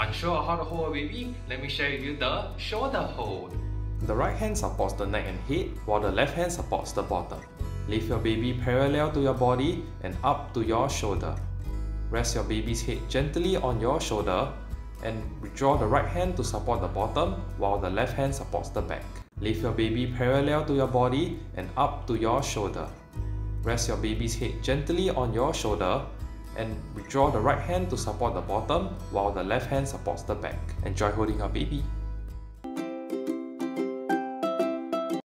Unsure how to hold a baby? Let me share with you the shoulder hold. The right hand supports the neck and head, while the left hand supports the bottom. Lift your baby parallel to your body and up to your shoulder. Rest your baby's head gently on your shoulder and withdraw the right hand to support the bottom while the left hand supports the back. Lift your baby parallel to your body and up to your shoulder. Rest your baby's head gently on your shoulder and withdraw the right hand to support the bottom while the left hand supports the back. Enjoy holding your baby.